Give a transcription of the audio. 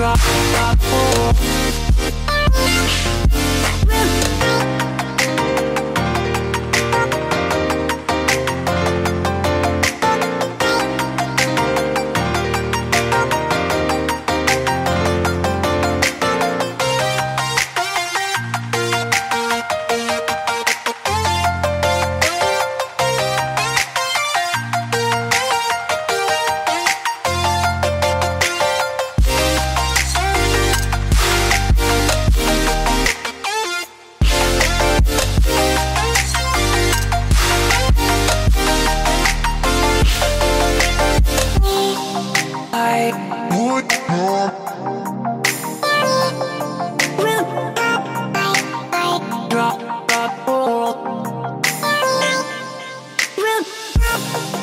drop, drop, oh. Roll.